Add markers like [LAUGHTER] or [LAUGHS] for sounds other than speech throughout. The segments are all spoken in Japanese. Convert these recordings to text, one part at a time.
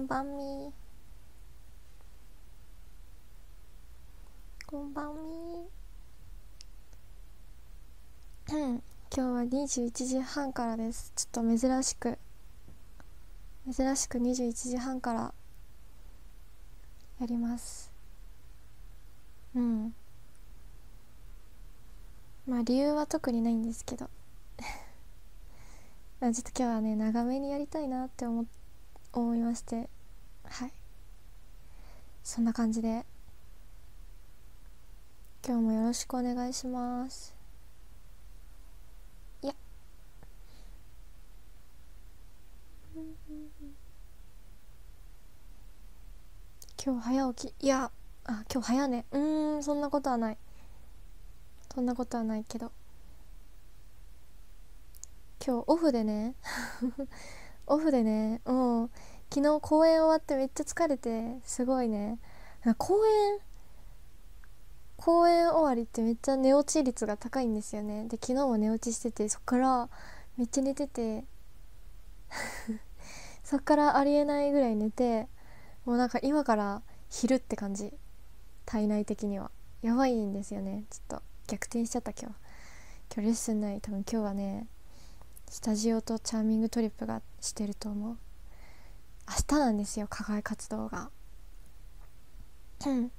こんばんみ。こんばんみ。うん今日は21時半からです。ちょっと珍しく。珍しく21時半からやります。うん。まあ理由は特にないんですけど。[LAUGHS] ちょっと今日はね長めにやりたいなって思って思いましてはい。そんな感じで今日もよろしくお願いします。いや。今日早起き。いやあ今日早寝うんそんなことはない。そんなことはないけど。今日オフでね。オフでねう昨日公演終わってめっちゃ疲れてすごいね。公演公演終わりってめっちゃ寝落ち率が高いんですよね。で昨日も寝落ちしててそっからめっちゃ寝てて [LAUGHS] そっからありえないぐらい寝てもうなんか今から昼って感じ。体内的には。やばいんですよね。ちょっと逆転しちゃった今日。今日レッスンない。多分今日はねスタジオとチャーミングトリップがしてると思う。明日なんですよ課外活動が。明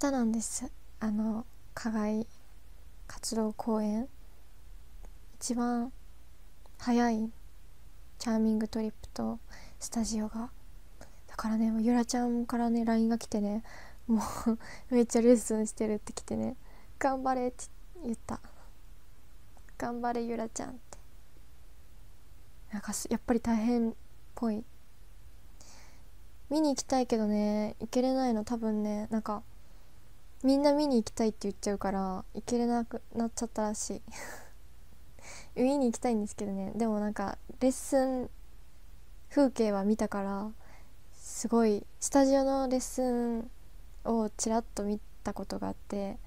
日なんです。あの課外活動公演。一番早いチャーミングトリップとスタジオが。だからねゆらちゃんからね LINE が来てねもう [LAUGHS] めっちゃレッスンしてるって来てね頑張れって言った。頑張れゆらちゃん。なんかやっぱり大変っぽい。見に行きたいけどね行けれないの多分ねなんかみんな見に行きたいって言っちゃうから行けれなくなっちゃったらしい。[LAUGHS] 見に行きたいんですけどね。でもなんかレッスン風景は見たからすごいスタジオのレッスンをちらっと見たことがあって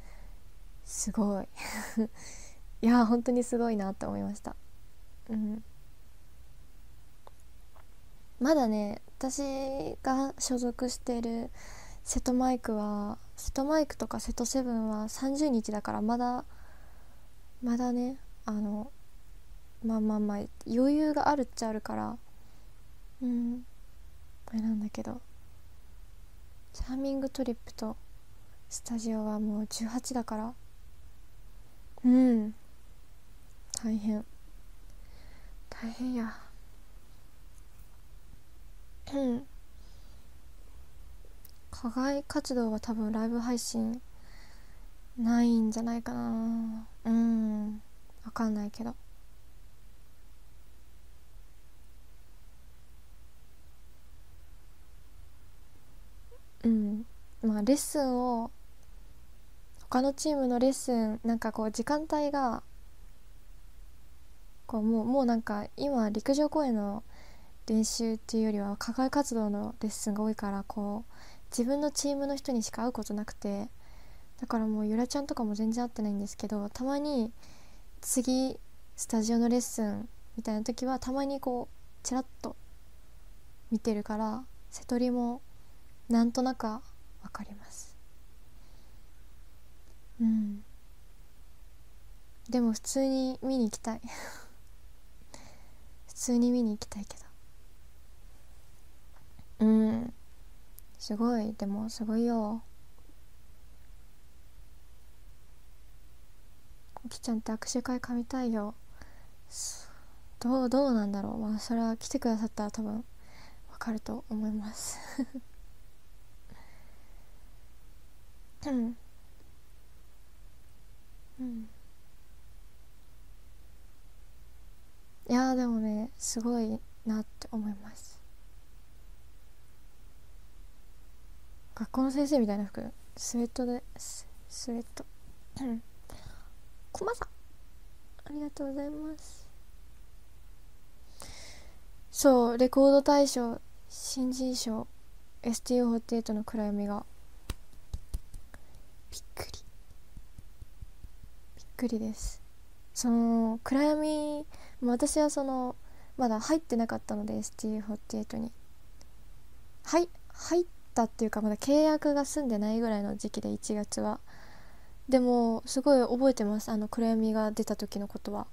すごい。[LAUGHS] いや本当にすごいなって思いました。うん。まだね私が所属してる瀬戸マイクは瀬戸マイクとか瀬戸セブンは30日だからまだまだねあのまあまあまあ余裕があるっちゃあるからうんあれなんだけどチャーミングトリップとスタジオはもう18だからうん大変。大変や。うん課外活動は多分ライブ配信ないんじゃないかな。うん。分かんないけど。うん。まあレッスンを他のチームのレッスンなんかこう時間帯がこうもうもうなんか今陸上公園の練習っていうよりは課外活動のレッスンが多いからこう自分のチームの人にしか会うことなくてだからもうゆらちゃんとかも全然会ってないんですけどたまに次スタジオのレッスンみたいな時はたまにこうちらっと見てるから瀬戸りもなんとなくわかります。うん。でも普通に見に行きたい。[LAUGHS] 普通に見に行きたいけど。うん。すごい。でもすごいよ。きちゃんって握手会噛みたいよ。どうどうなんだろう。まあそれは来てくださったら多分わかると思います。うん。うん。いやでもねすごいなって思います。学校の先生みたいな服。スウェットで。ススウェット。コマさん。ありがとうございます。そうレコード大賞新人賞 STU48 の暗闇が。びっくり。びっくりです。その暗闇私はそのまだ入ってなかったので STU48 に。はい入ったっていうかまだ契約が済んでないぐらいの時期で1月は。でもすごい覚えてます。あの暗闇が出た時のことは。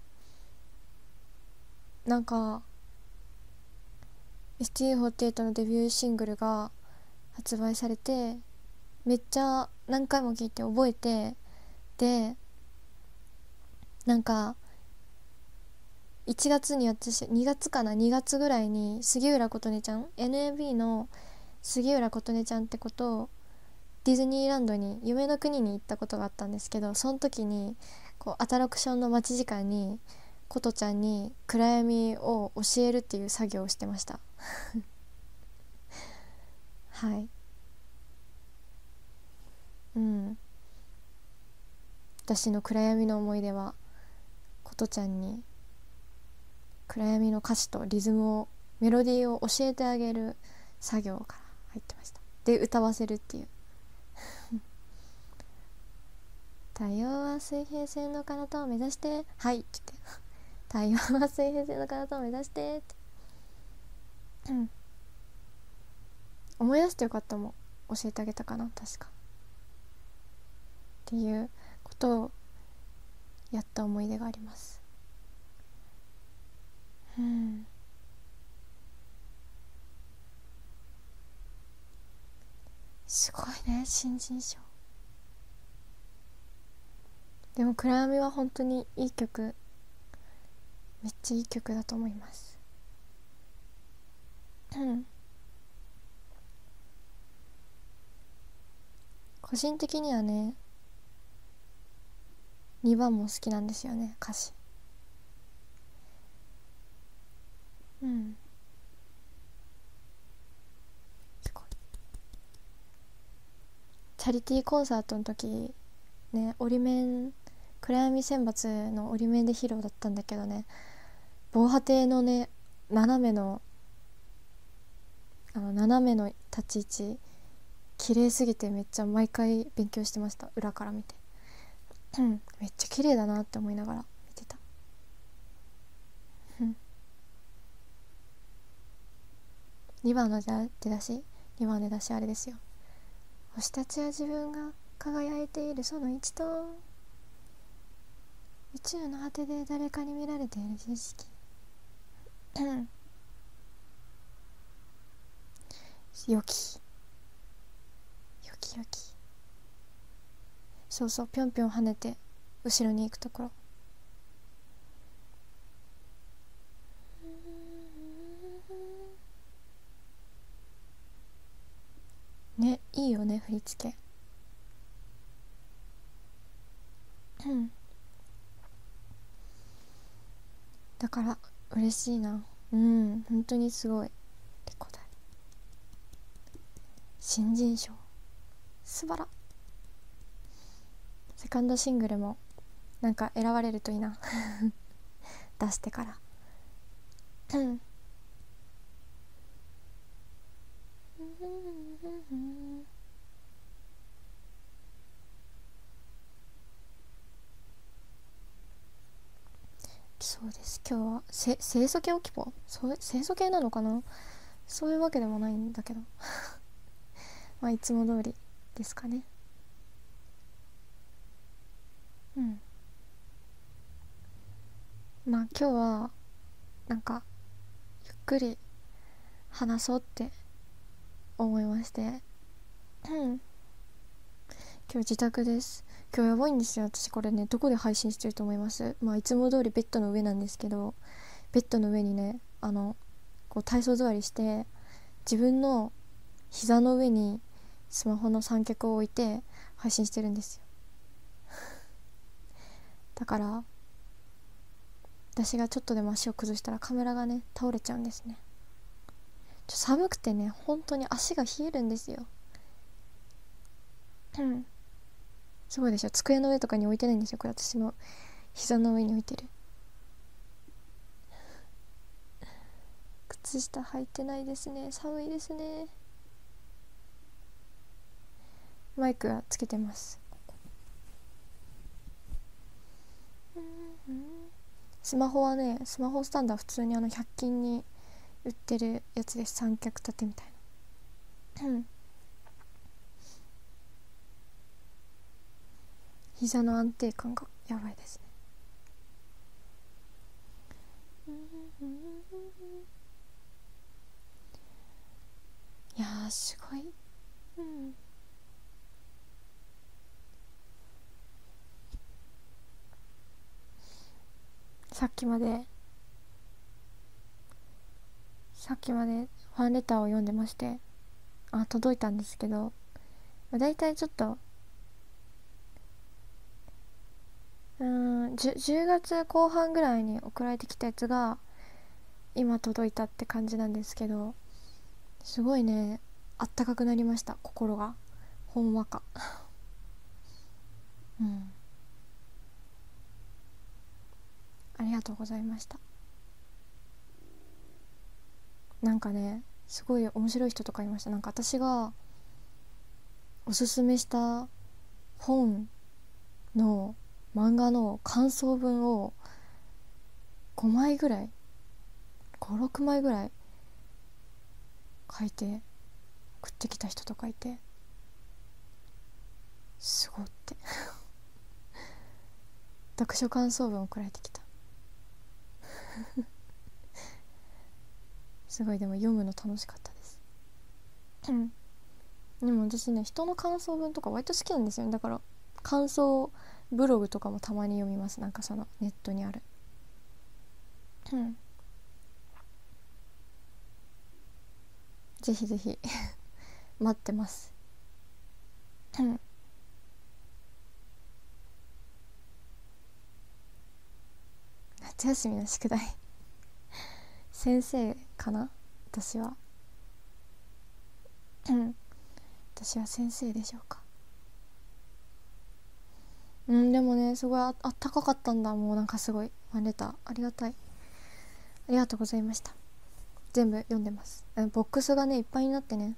なんか ST48 のデビューシングルが発売されてめっちゃ何回も聴いて覚えてでなんか1月に私2月かな？2月ぐらいに杉浦琴音ちゃん？NAB の杉浦琴音ちゃんってことをディズニーランドに夢の国に行ったことがあったんですけどその時にこうアトラクションの待ち時間に琴ちゃんに暗闇を教えるっていう作業をしてました。[LAUGHS] はい。うん。私の暗闇の思い出は琴ちゃんに暗闇の歌詞とリズムをメロディーを教えてあげる作業から入ってました。で歌わせるっていう [LAUGHS] 太陽は水平線の彼方を目指してはいって言って太陽は水平線の彼方を目指してって。思い出してよかったも教えてあげたかな確か。っていうことをやった思い出があります。うん。すごいね新人賞。でも暗闇は本当にいい曲。めっちゃいい曲だと思います。うん。個人的にはね2番も好きなんですよね歌詞。うん。チャリティーコンサートの時ね折り面暗闇選抜の折り面で披露だったんだけどね防波堤のね斜めのあの斜めの立ち位置綺麗すぎてめっちゃ毎回勉強してました裏から見て。めっちゃ綺麗だなって思いながら見てた。2番の出だし2番の出だしあれですよ。星たちは自分が輝いているその位置と宇宙の果てで誰かに見られている知識よき。よきよき。そうそうぴょんぴょん跳ねて後ろに行くところ。ねいいよね振り付け。うん。だから嬉しいな。うん本当にすごい。って答え。新人賞。すばら。セカンドシングルもなんか選ばれるといいな。[LAUGHS] 出してから。うん。そうです。今日はせ清楚系オキポそう清楚系なのかな？そういうわけでもないんだけど。[LAUGHS] まあいつも通りですかね。うん。まあ今日はなんかゆっくり話そうって思いまして。うん。今日自宅です。今日やばいんですよ。私これねどこで配信してると思います？まあいつも通りベッドの上なんですけどベッドの上にねあのこう体操座りして自分の膝の上にスマホの三脚を置いて配信してるんですよ。[LAUGHS] だから私がちょっとでも足を崩したらカメラがね倒れちゃうんですね。ちょ寒くてね本当に足が冷えるんですよ。うん。すごいでしょ。机の上とかに置いてないんですよこれ私の膝の上に置いてる。靴下履いてないですね。寒いですね。マイクはつけてます。スマホはねスマホスタンドは普通にあの100均に売ってるやつです。三脚立てみたいな。膝の安定感がやばいですね。いやすごい、うん、さっきまでさっきまでファンレターを読んでましてあ届いたんですけどだいたいちょっとうん 10, 10月後半ぐらいに送られてきたやつが今届いたって感じなんですけどすごいねあったかくなりました心が。ほんわか。うん。ありがとうございました。なんかねすごい面白い人とかいました。なんか私がおすすめした本の漫画の感想文を5枚ぐらい56枚ぐらい書いて送ってきた人とかいてすごって。[LAUGHS] 読書感想文送られてきた。すごい。でも読むの楽しかったです。でも私ね人の感想文とか割と好きなんですよ。だから感想ブログとかもたまに読みます。なんかそのネットにある。ぜひぜひ。[LAUGHS] 待ってます。夏休みの宿題。先生かな？私は。私は先生でしょうか？うんでもねすごいあったかかったんだ。もうなんかすごい。ファンレター。ありがたい。ありがとうございました。全部読んでます。ボックスがねいっぱいになってね。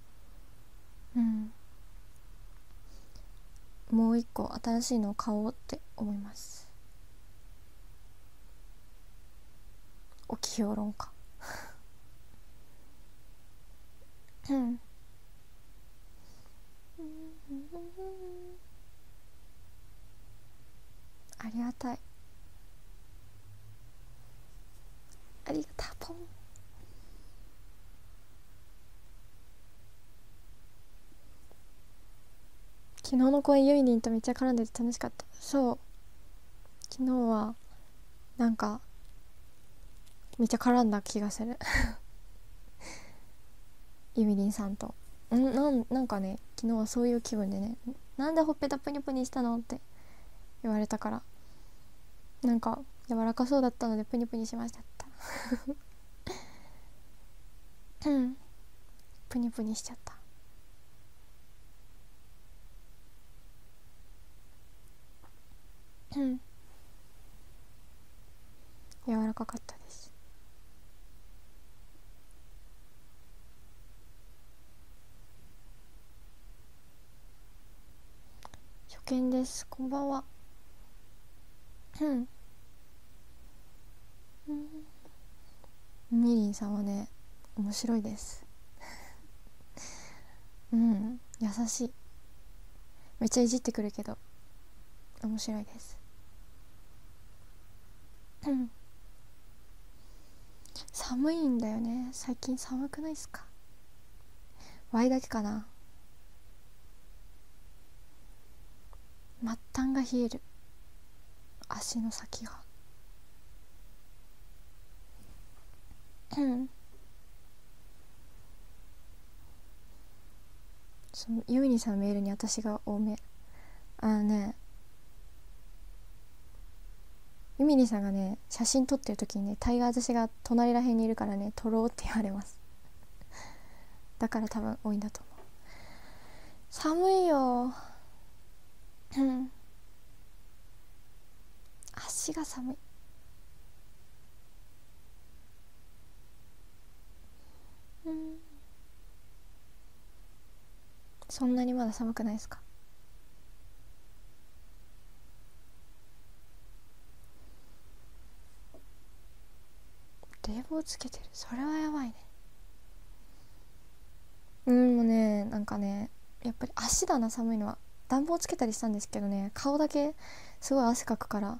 うん。もう一個新しいのを買おうって思います。おき評論家。うん。ありがたい。ありがたポン。昨日の公演ゆいりんとめっちゃ絡んでて楽しかった。そう。昨日はなんかめっちゃ絡んだ気がする。ゆみりんさんと。んなんなんかね昨日はそういう気分でねなんでほっぺたぷにぷにしたの？って言われたから。なんか柔らかそうだったのでプニプニしました。う [LAUGHS] んプニプニしちゃった。う [LAUGHS] ん柔らかかったです初見です。こんばんは。うん。みりんさんはね面白いです。[LAUGHS] うん。優しい。めっちゃいじってくるけど面白いです。寒いんだよね。最近寒くないっすか？ワイだけかな？末端が冷える。足の先が。そのユミニさんのメールに私が多め。あのねユミニさんがね写真撮ってる時にね大概私が隣らへんにいるからね撮ろうって言われます。だから多分多いんだと思う。寒いよ。うん。足が寒い。うん。そんなにまだ寒くないですか？冷房つけてる。それはやばいね。うんもうねなんかねやっぱり足だな寒いのは。暖房つけたりしたんですけどね顔だけすごい汗かくから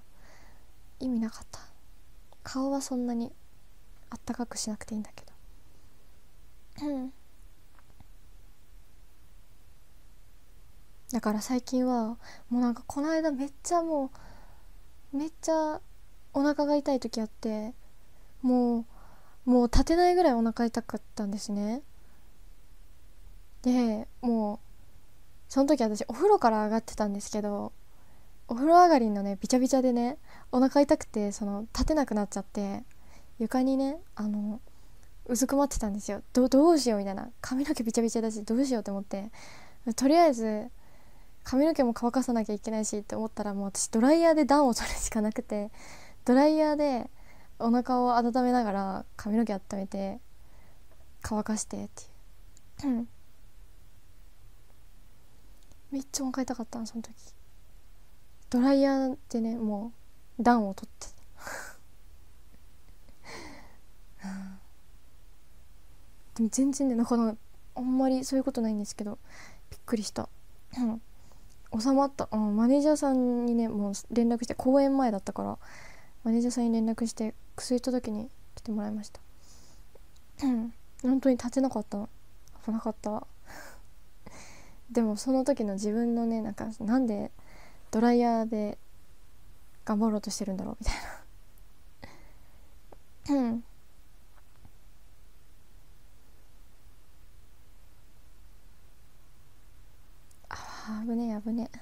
意味なかった。顔はそんなにあったかくしなくていいんだけど。うん。だから最近はもうなんかこの間めっちゃもうめっちゃお腹が痛い時あってもうもう立てないぐらいお腹痛かったんですね。でもうその時私お風呂から上がってたんですけどお風呂上がりのねびちゃびちゃでねお腹痛くてその立てなくなっちゃって床にねあのうずくまってたんですよ。どうしようみたいな。髪の毛びちゃびちゃだしどうしようと思って。とりあえず髪の毛も乾かさなきゃいけないしって思ったらもう私ドライヤーで暖を取るしかなくてドライヤーでお腹を温めながら髪の毛温めて乾かしてっていう。めっちゃお腹痛かったなその時。ドライヤーでねもう暖を取って。[LAUGHS] でも全然ねなかなかあんまりそういうことないんですけどびっくりした。収まった、うん、マネージャーさんにねもう連絡して公演前だったからマネージャーさんに連絡して薬届けに来てもらいました。[CLEARS THROAT] 本当に立てなかった危なかったでもその時の自分のねなんかなんでドライヤーで頑張ろうとしてるんだろうみたいな。うん。あ危ねえ危ねえ。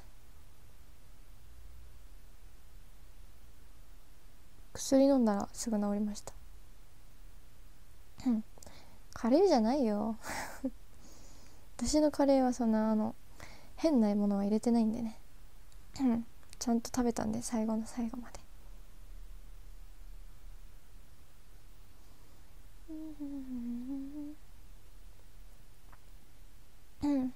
薬飲んだらすぐ治りました。うん。カレーじゃないよ。私のカレーはそんなあの変なものは入れてないんでね。ちゃんと食べたんで最後の最後まで。うん。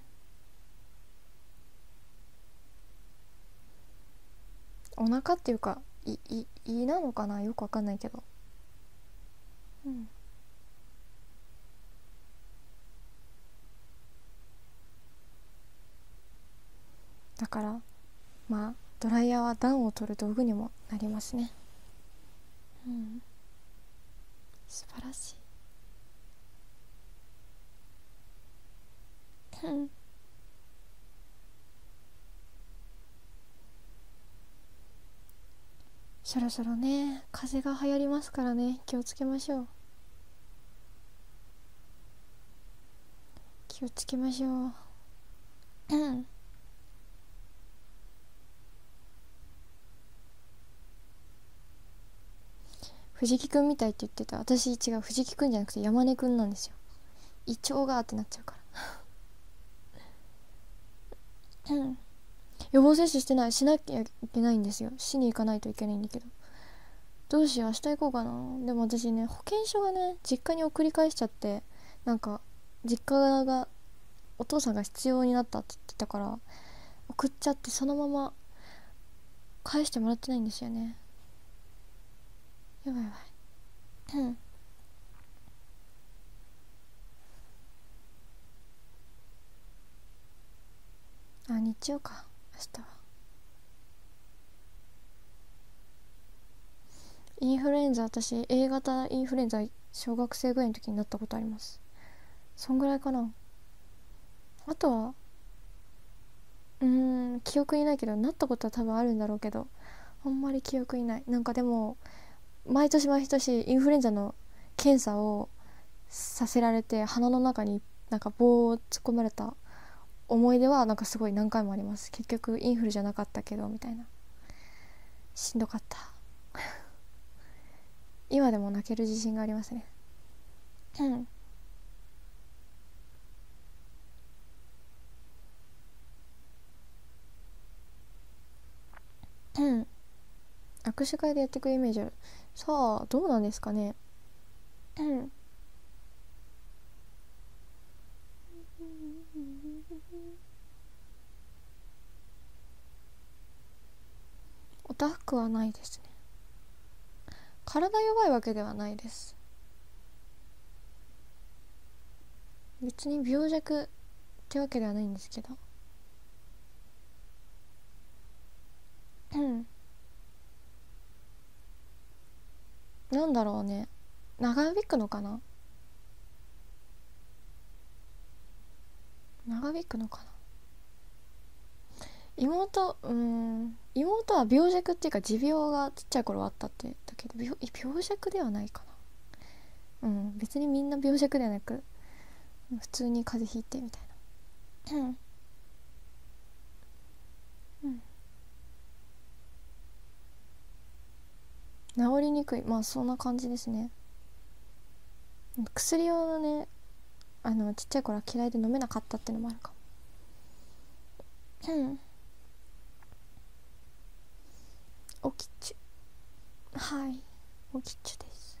お腹っていうかいい胃なのかな？よくわかんないけど。うん。だからまあドライヤーは暖を取る道具にもなりますね。うん。素晴らしい。そろそろね風が流行りますからね気をつけましょう。気をつけましょう。うん。藤木くんみたいって言ってた。私違う藤木くんじゃなくて山根くんなんですよ。胃腸がってなっちゃうから。うん。予防接種してないしなきゃいけないんですよ。しに行かないといけないんだけど。どうしよう明日行こうかな。でも私ね保険証がね実家に送り返しちゃってなんか実家がお父さんが必要になったって言ってたから送っちゃってそのまま返してもらってないんですよね。やばいやばいうんあ日曜か。明日は。インフルエンザ私 A 型インフルエンザ小学生ぐらいの時になったことあります。そんぐらいかな。あとはうん記憶にないけどなったことは多分あるんだろうけどあんまり記憶にない。なんかでも毎年毎年インフルエンザの検査をさせられて鼻の中になんか棒を突っ込まれた思い出はなんかすごい何回もあります。結局インフルじゃなかったけどみたいな。しんどかった。今でも泣ける自信がありますね。うん。握手会でやっていくイメージある。さあどうなんですかね？おたふくはないですね。体弱いわけではないです。別に病弱ってわけではないんですけど。うん。なんだろうね。長引くのかな？長引くのかな？妹うん妹は病弱っていうか持病がちっちゃい頃あったって言ったけど病病弱ではないかな。うん別にみんな病弱ではなく普通に風邪ひいてみたいなうんうん治りにくい。まあそんな感じですね。薬をねあのちっちゃい頃は嫌いで飲めなかったっていうのもあるかも。うん。おきち。ゅはい。おきちゅです。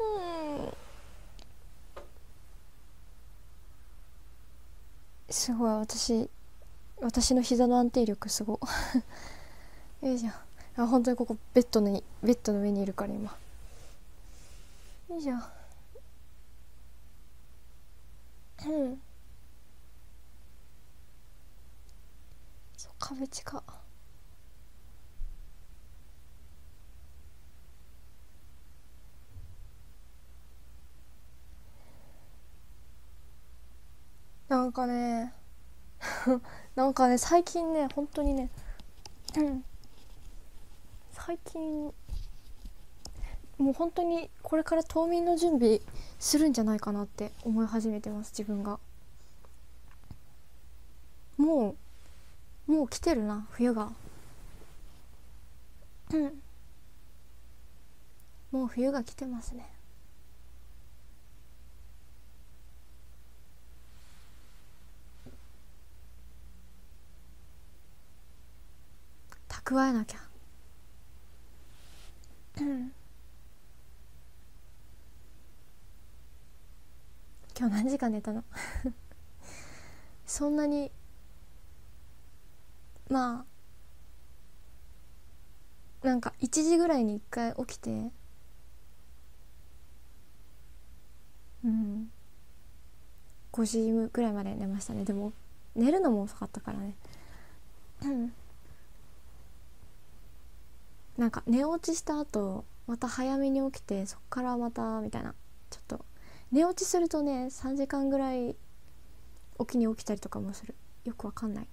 うん。すごい私私の膝の安定力すごい。[LAUGHS] いいじゃん。あ本当にここベッドにベッドの上にいるから今。いいじゃん。うん。そう壁近。なんかね [LAUGHS] なんかね最近ね本当にね最近もう本当にこれから冬眠の準備するんじゃないかなって思い始めてます自分が。もうもう来てるな冬が。もう冬が来てますね。蓄えなきゃ。う [COUGHS] ん今日何時間寝たの？[LAUGHS] そんなにまあなんか1時ぐらいに1回起きてうん。5時ぐらいまで寝ましたね。でも寝るのも遅かったからね。うんなんか寝落ちした後また早めに起きてそっからまたみたいな。ちょっと寝落ちするとね3時間ぐらい起きに起きたりとかもする。よくわかんない。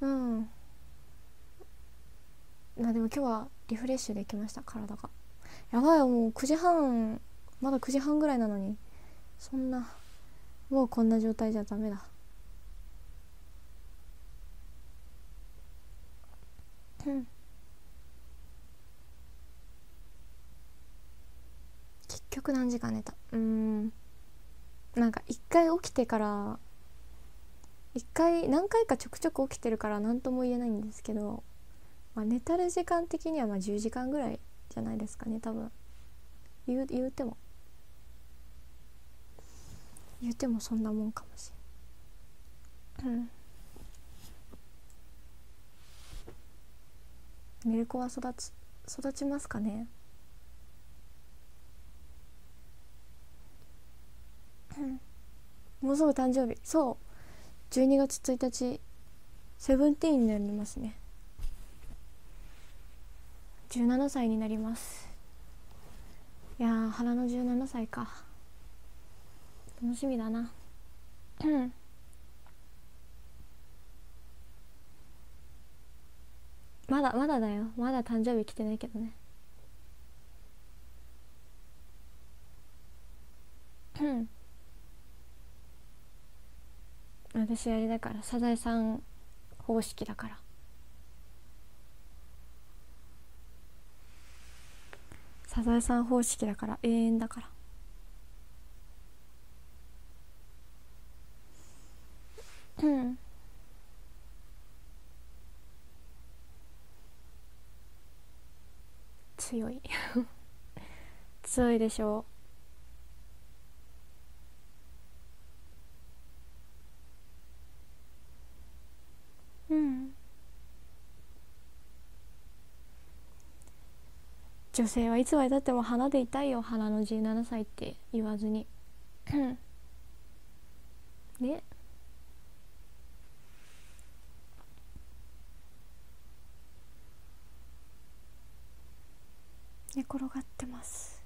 うん。まあでも今日はリフレッシュできました体が。やばいもう9時半まだ9時半ぐらいなのに。そんなもうこんな状態じゃダメだ。うん。結局何時間寝た？うん。なんか一回起きてから一回何回かちょくちょく起きてるから何とも言えないんですけど、まあ、寝たる時間的にはまあ10時間ぐらいじゃないですかね多分。言う言うても。言うてもそんなもんかもしれん。うん。ミルコは育つ育ちますかね？もうすぐ誕生日。そう。12月1日。セブンティーンになりますね。17歳になります。いやー腹の17歳か。楽しみだな。うん。まだまだだよ。まだ誕生日来てないけどね。うん。私あれだからサザエさん方式だから。サザエさん方式だから永遠だから。うん。強い。[LAUGHS] 強いでしょう。女性はいつまでたっても花でいたいよ。花の17歳って言わずに。[COUGHS] ね。寝転がってます。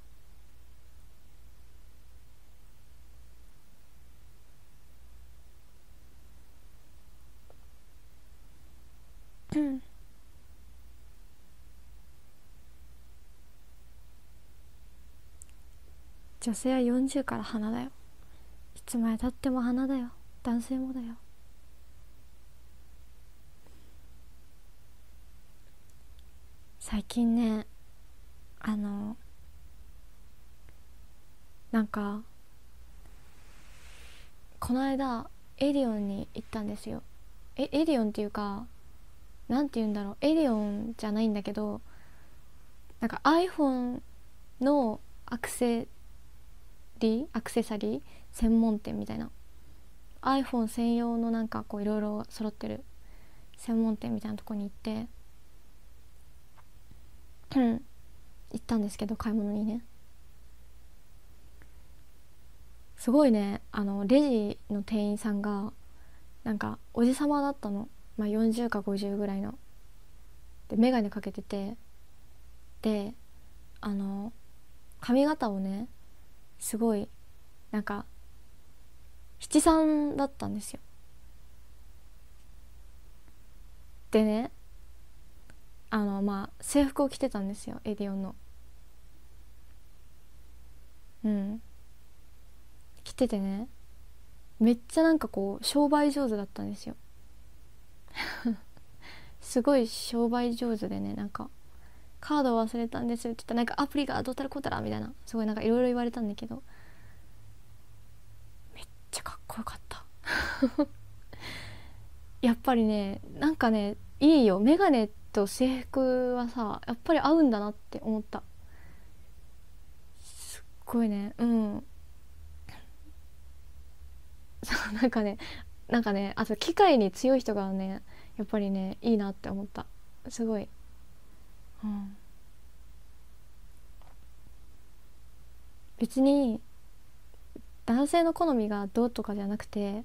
うん。女性は40から花だよ。いつまでたっても花だよ。男性もだよ。最近ねあのなんかこの間エディオンに行ったんですよ。えエディオンっていうかなんて言うんだろう。エディオンじゃないんだけどなんか iPhone のアクセリーアクセサリー専門店みたいな。iPhone 専用のなんかこういろいろ揃ってる専門店みたいなとこに行って行ったんですけど買い物にね。すごいねあのレジの店員さんがなんかおじさまだったの、まあ、40か50ぐらいの。で眼鏡かけてて。であの髪型をねすごいなんか七三だったんですよ。でねあのまあ制服を着てたんですよエディオンの。うん。着ててね。めっちゃなんかこう商売上手だったんですよ。[LAUGHS] すごい商売上手でねなんかカード忘れたんですって言ったらなんかアプリがどうたらこうたらみたいなすごいなんかいろいろ言われたんだけどめっちゃかっこよかった。[LAUGHS] やっぱりねなんかねいいよ。メガネと制服はさやっぱり合うんだなって思った。すっごいね。うん。[LAUGHS] そうなんかねなんかねあと機械に強い人がねやっぱりねいいなって思った。すごい。うん。別に男性の好みがどうとかじゃなくて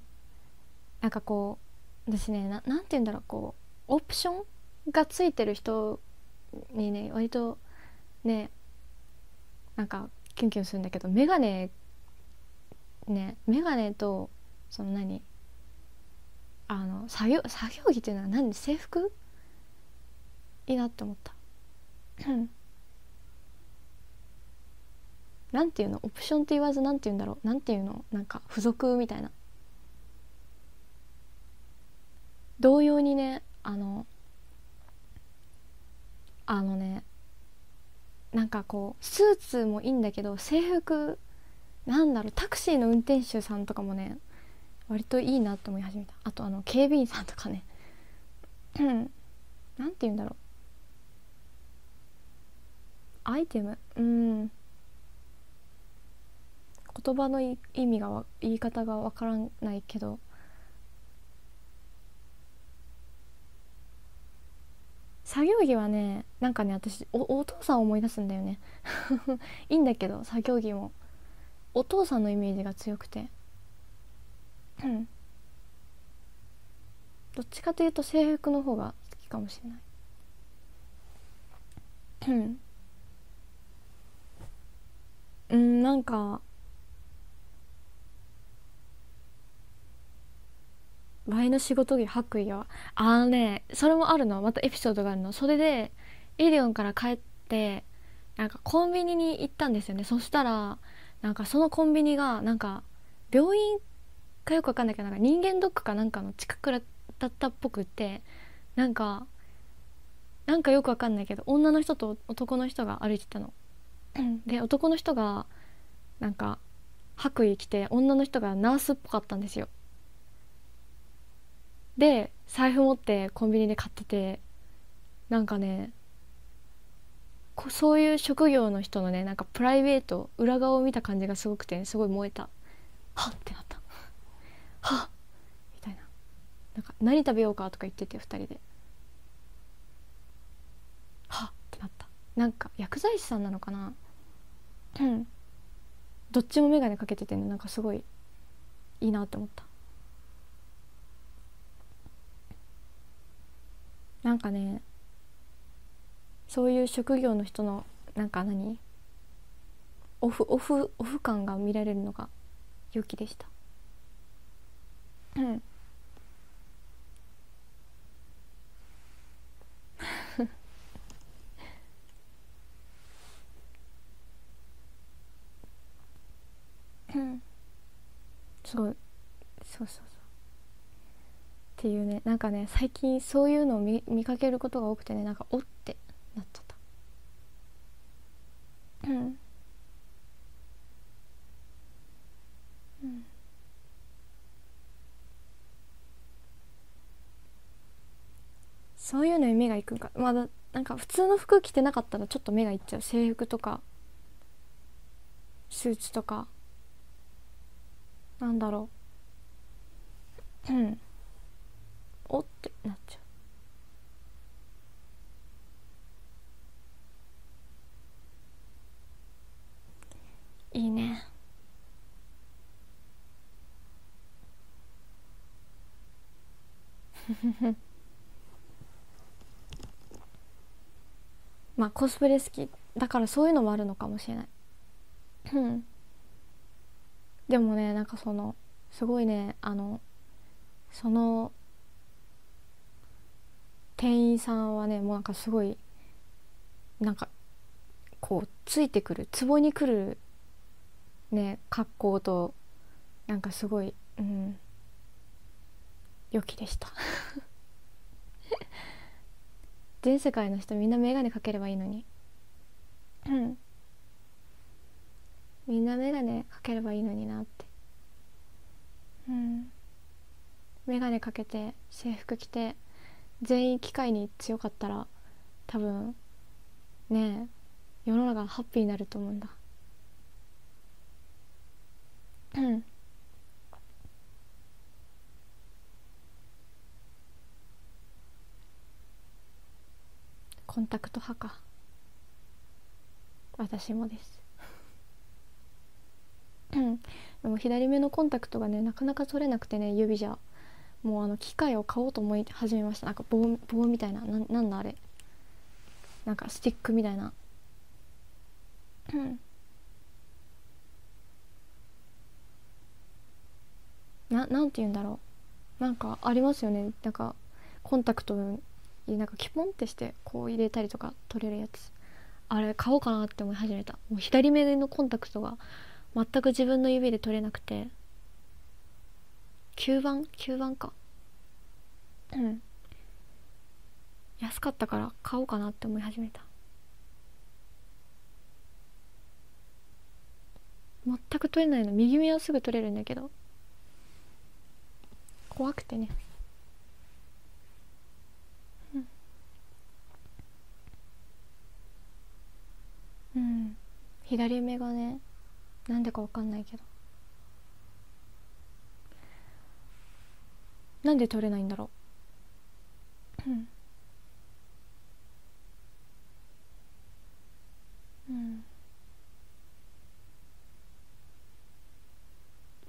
なんかこう私ねななんて言うんだろうこうオプションがついてる人にね割とねなんかキュンキュンするんだけどメガネねメガネとその何あの作業作業着っていうのは何？制服？いいなって思った。[CLEARS THROAT] なんていうの？オプションって言わずなんて言うんだろう？なんていうの？なんか付属みたいな。同様にねあのあのねなんかこうスーツもいいんだけど制服なんだろうタクシーの運転手さんとかもね割といいなと思い始めた。あとあの警備員さんとかね。う [CLEARS THROAT] んなんて言うんだろう。アイテム？うん。言葉の意味が言い方がわからないけど。作業着はねなんかね私おお父さんを思い出すんだよね。[LAUGHS] いいんだけど作業着も。お父さんのイメージが強くて。どっちかというと制服の方が好きかもしれない。うんなんか前の仕事着白衣はあのねそれもあるのまたエピソードがあるのそれでエデオンから帰ってなんかコンビニに行ったんですよねそしたらなんかそのコンビニがなんか病院かよくわかんないけどなんか人間ドックかなんかの近くだったっぽくってなんかなんかよくわかんないけど女の人と男の人が歩いてたの。[CLEARS THROAT] で男の人がなんか白衣着て女の人がナースっぽかったんですよ。で財布持ってコンビニで買っててなんかねそういう職業の人のねなんかプライベート裏側を見た感じがすごくてすごい燃えた。はっ！ってなった。はっ！みたいな。なんか何食べようかとか言ってて2人で。はっ！ってなった。なんか薬剤師さんなのかな？うん。どっちも眼鏡かけててねなんかすごいいいなって思った。なんかねそういう職業の人のなんか何？オフオフオフ感が見られるのが良きでした。うん。すごいそうそうそう。っていうねなんかね最近そういうのを見見かけることが多くてねなんかおってなっちゃった。うん。うん。そういうのに目がいくんか。まだなんか普通の服着てなかったらちょっと目がいっちゃう。制服とかスーツとか。なんだろう。うん。おってなっちゃう。いいね。[LAUGHS] まあコスプレ好き。だからそういうのもあるのかもしれない。[CLEARS THROAT] でもねなんかそのすごいねあのその店員さんはねもうなんかすごいなんかこうついてくる壺に来るね格好となんかすごいうん良きでした。[LAUGHS] 全世界の人みんな眼鏡かければいいのに。う [COUGHS] んみんな眼鏡かければいいのになって。うん。眼鏡かけて制服着て全員機械に強かったら多分ねえ世の中ハッピーになると思うんだ。コンタクト派か。私もです。でも左目のコンタクトがねなかなか取れなくてね指じゃ。もうあの機械を買おうと思い始めました。なんか棒棒みたいな。ななんだあれ。なんかスティックみたいな。ななんて言うんだろう。なんかありますよね。なんかコンタクトになんかキポンってしてこう入れたりとか取れるやつ。あれ買おうかなって思い始めた。もう左目のコンタクトが全く自分の指で取れなくて。9番？9番か。うん。安かったから買おうかなって思い始めた。全く取れないの。右目はすぐ取れるんだけど。怖くてね。うん。うん。左目がねなんでかわかんないけどなんで取れないんだろう？うん。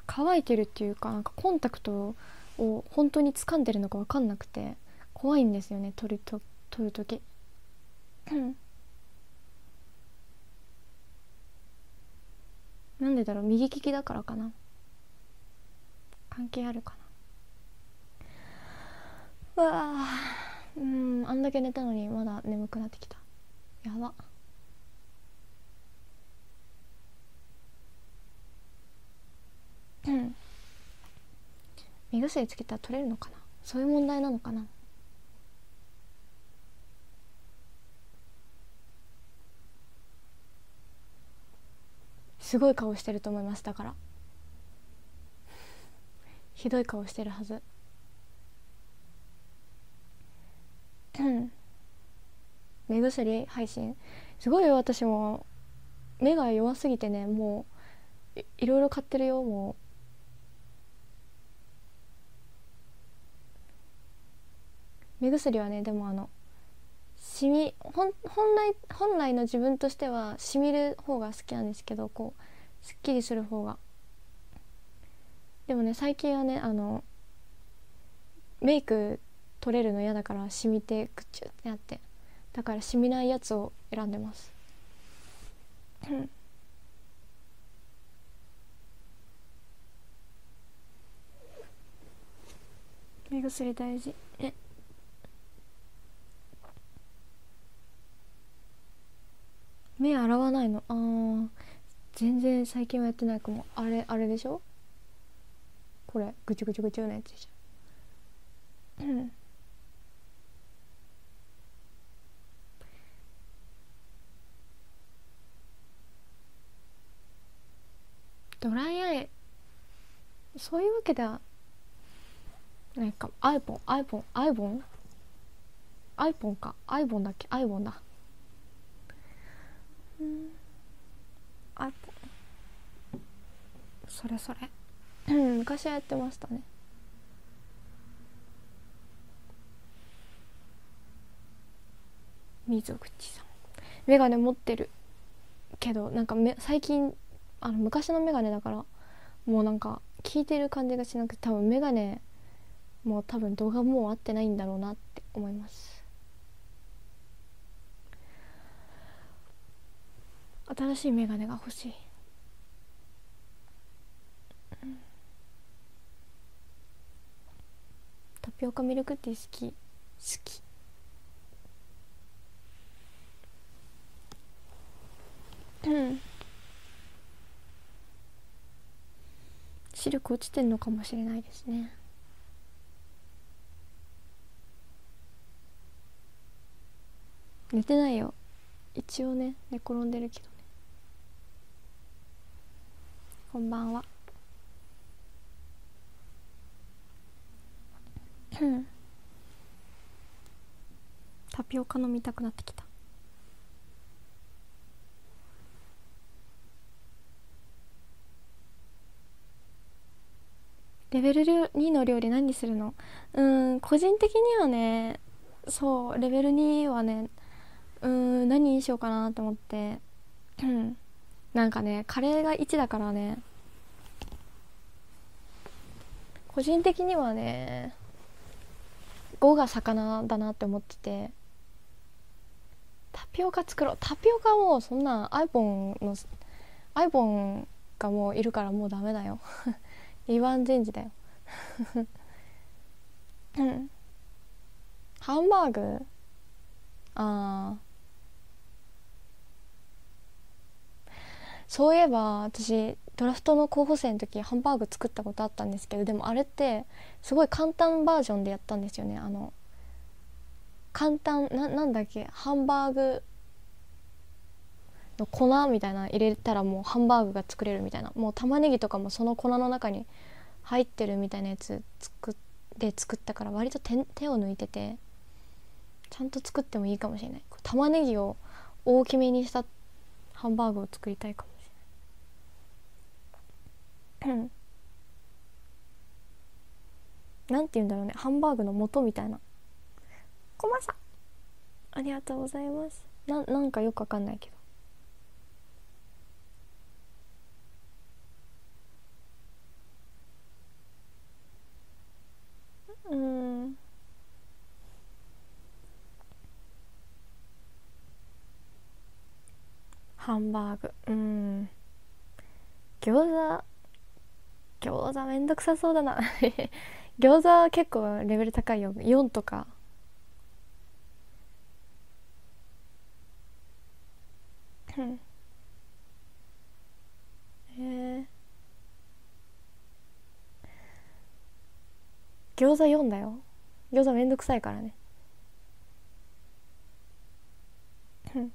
乾いてるっていうかなんかコンタクトを本当に掴んでるのか分かんなくて怖いんですよね取ると取る時。なんでだろう右利きだからかな。関係あるかな。うわうんあんだけ寝たのにまだ眠くなってきた。やば。うん。目薬つけたら取れるのかな？そういう問題なのかな？すごい顔してると思います。だから。ひどい顔してるはず。目薬配信。すごいよ私も。目が弱すぎてねもういろいろ買ってるよもう。目薬はねでもあのしみ本来本来の自分としてはしみる方が好きなんですけどこうすっきりする方が。でもね最近はねあのメイク取れるの嫌だから染みてクチュってやってだから染みないやつを選んでます。目薬大事。え目洗わないの？あー。全然最近はやってないかも。あれあれでしょ？これぐちゅぐちゅぐちゅのやつでしょドライアイ。そういうわけではなんか iPhone iPhone iPhone iPhone か。iPhone だっけ？iPhone だ。うん。iPhone それそれ。うん昔はやってましたね。溝口さん。メガネ持ってるけどなんかめ最近あの昔のメガネだからもうなんか聞いてる感じがしなくて多分メガネもう多分動画もう合ってないんだろうなって思います。新しいメガネが欲しい。タピオカミルクティー好き。好き。うん。視力落ちてんのかもしれないですね。寝てないよ。一応ね寝転んでるけどね。こんばんは。[COUGHS] タピオカ飲みたくなってきた。レベル2の料理何するの？うん個人的にはねそうレベル2はねうん何にしようかなと思って。なんかねカレーが1だからね。個人的にはね5が魚だなって思ってて。タピオカ作ろう。タピオカもそんな iPhone の iPhone がもういるからもうダメだよ。イワンチェンジだよ。うんハンバーグ？ああそういえば私ドラフトの候補生の時ハンバーグ作ったことあったんですけどでもあれってすごい簡単バージョンでやったんですよね。あの簡単ななんだっけ？ハンバーグの粉みたいな入れたらもうハンバーグが作れるみたいな。もう玉ねぎとかもその粉の中に入ってるみたいなやつ作って作ったから割と手手を抜いててちゃんと作ってもいいかもしれない。玉ねぎを大きめにしたハンバーグを作りたいかもしれない。うん。なんて言うんだろうね。ハンバーグの素みたいな。コマさん。ありがとうございます。ななんかよくわかんないけど。うん。ハンバーグ。うん。餃子。餃子めんどくさそうだな。[LAUGHS] 餃子は結構レベル高いよ。4とか。うん。へえ餃子4だよ。餃子めんどくさいからね。[LAUGHS]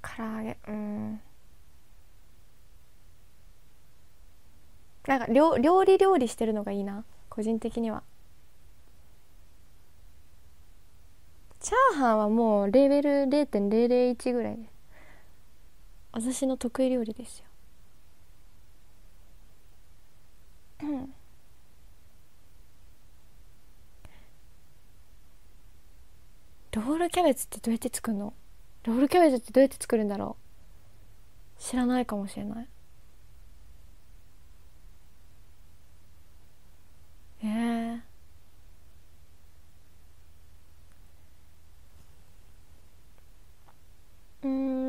唐揚げうん。なんか料料理料理してるのがいいな個人的には。チャーハンはもうレベル0.001ぐらいで。私の得意料理ですよ。うん。ロールキャベツってどうやって作るの？ロールキャベツってどうやって作るんだろう？知らないかもしれない。ええー、うん。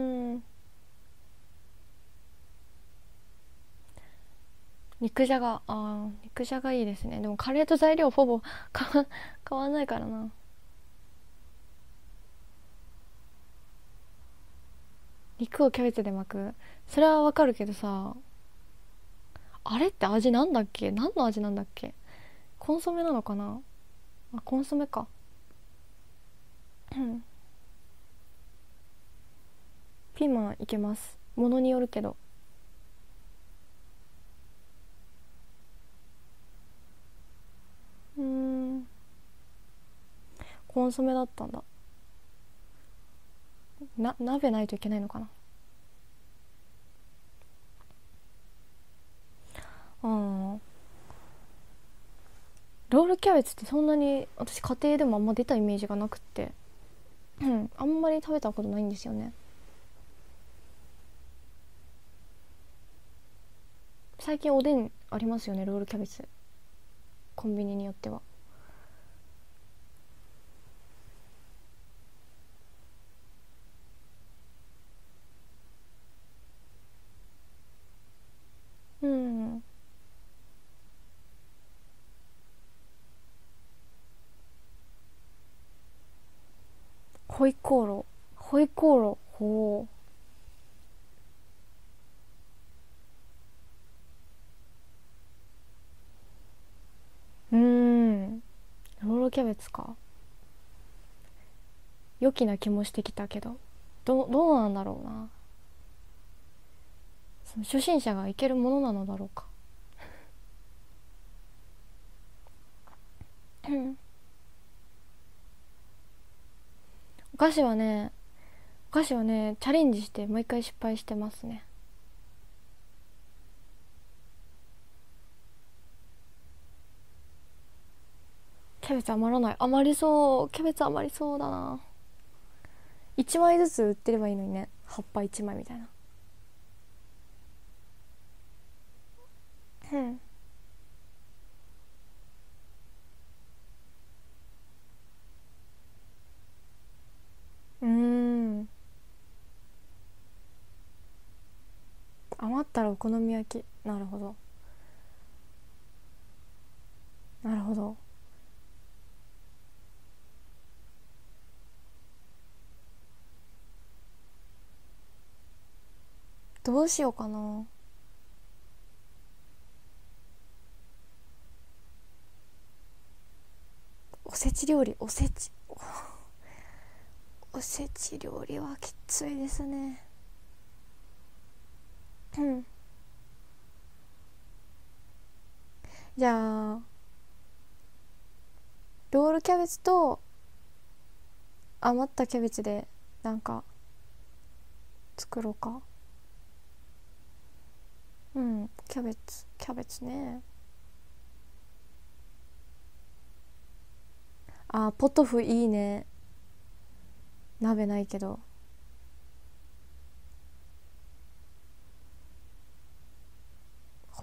肉じゃが。あ肉じゃがいいですね。でもカレーと材料ほぼ [LAUGHS] 変わんないからな。肉をキャベツで巻く？それはわかるけどさ。あれって味なんだっけ？何の味なんだっけ？コンソメなのかな？あコンソメか。ピーマンいけます。ものによるけどうんコンソメだったんだ。な鍋ないといけないのかな。あロールキャベツってそんなに私家庭でもあんま出たイメージがなくてうん。あんまり食べたことないんですよね。最近おでんありますよねロールキャベツ。コンビニによってはうんホイコーローホイコー。ローほううん。ロールキャベツか。良きな気もしてきたけど。どどうなんだろうな。その初心者がいけるものなのだろうか。お菓子はねお菓子はねチャレンジして毎回失敗してますね。キャベツ余らない。余りそう。キャベツ余りそうだな。1枚ずつ売ってればいいのにね。葉っぱ1枚みたいな。うん。うん余ったらお好み焼き。なるほど。なるほど。どうしようかな。おせち料理。おせち。[LAUGHS] おせち料理はきついですね。じゃあロールキャベツと余ったキャベツでなんか作ろうか。うんキャベツキャベツね。あポトフいいね。鍋ないけど。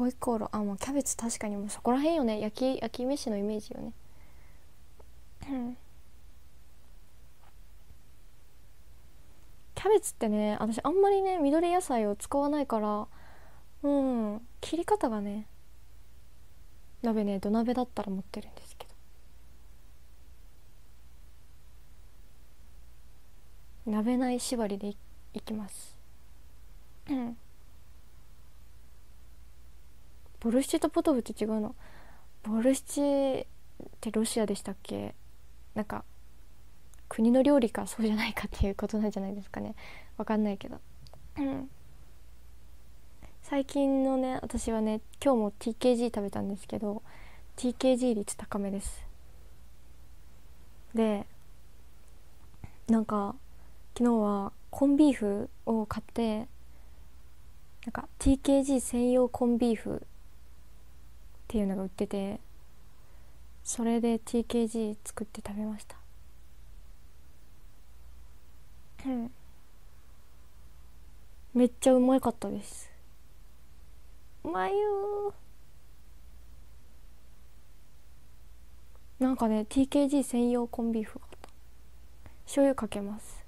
ホイコーローあもうキャベツ確かにもうそこらへんよね。焼き焼き飯のイメージよね。キャベツってね私あんまりね緑野菜を使わないからうん切り方がね鍋ね土鍋だったら持ってるんですけど。鍋ない縛りでいいきます。うん。ボルシチとポトフって違うの。ボルシチってロシアでしたっけ？なんか国の料理かそうじゃないかっていうことなんじゃないですかね。わかんないけど。最近のね私はね今日も TKG 食べたんですけど TKG 率高めです。でなんか昨日はコンビーフを買ってなんか TKG 専用コンビーフっていうのが売っててそれで TKG 作って食べました。うん。めっちゃうまかったです。うまいよなんかね TKG 専用コンビーフがあった。醤油かけます。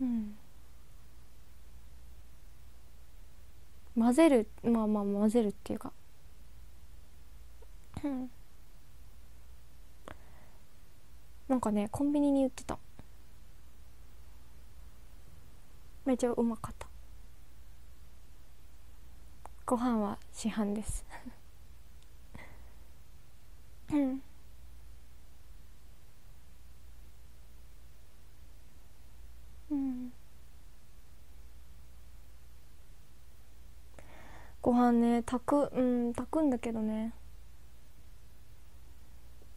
うん。混ぜるまあまあ混ぜるっていうか。うん。なんかねコンビニに売ってた。めちゃうまかった。ご飯は市販です。[LAUGHS] うん。うん。ご飯ね炊くうん炊くんだけどね。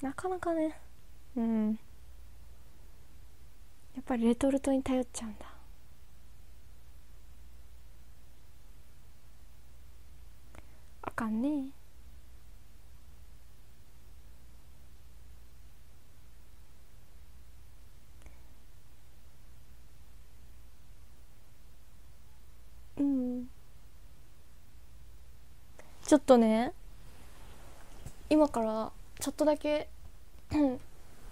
なかなかね。うん。やっぱりレトルトに頼っちゃうんだ。あかんね。うん。ちょっとね今からちょっとだけ [CLEARS THROAT]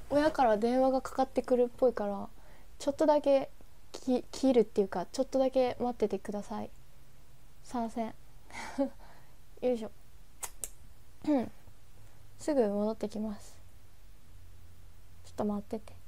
親から電話がかかってくるっぽいからちょっとだけき切るっていうかちょっとだけ待っててください。すいませんよいしょ。[CLEARS THROAT] すぐ戻ってきます。ちょっと待ってて。